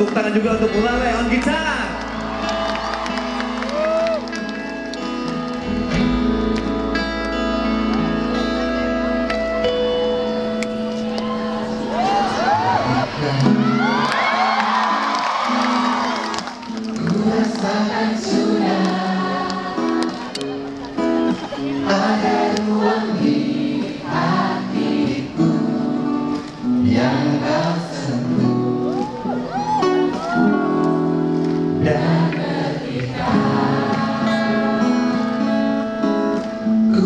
Tepuk tangan juga untuk Ulale on gitar.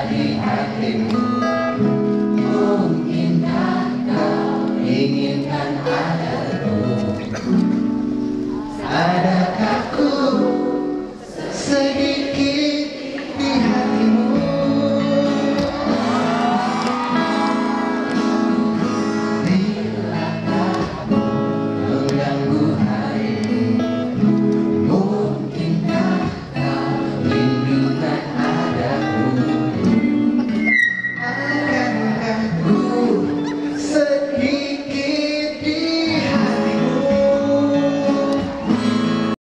dari hatimu. Mungkinkah kau inginkan adaku Ada